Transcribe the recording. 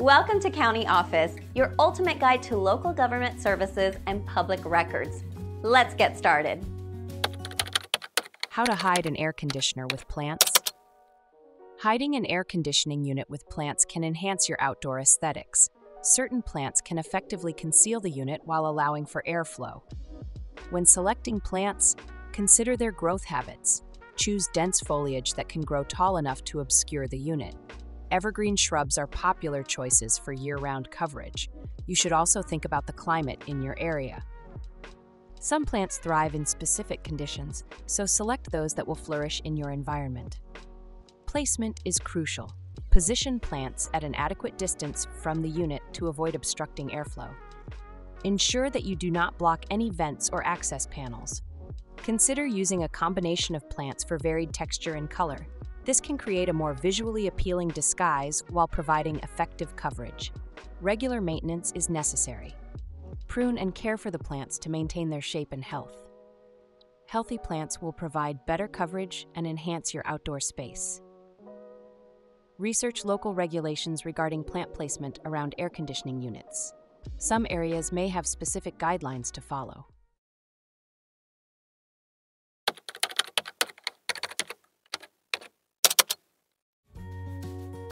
Welcome to County Office, your ultimate guide to local government services and public records. Let's get started. How to hide an air conditioner with plants. Hiding an air conditioning unit with plants can enhance your outdoor aesthetics. Certain plants can effectively conceal the unit while allowing for airflow. When selecting plants, consider their growth habits. Choose dense foliage that can grow tall enough to obscure the unit. Evergreen shrubs are popular choices for year-round coverage. You should also think about the climate in your area. Some plants thrive in specific conditions, so select those that will flourish in your environment. Placement is crucial. Position plants at an adequate distance from the unit to avoid obstructing airflow. Ensure that you do not block any vents or access panels. Consider using a combination of plants for varied texture and color. This can create a more visually appealing disguise while providing effective coverage. Regular maintenance is necessary. Prune and care for the plants to maintain their shape and health. Healthy plants will provide better coverage and enhance your outdoor space. Research local regulations regarding plant placement around air conditioning units. Some areas may have specific guidelines to follow.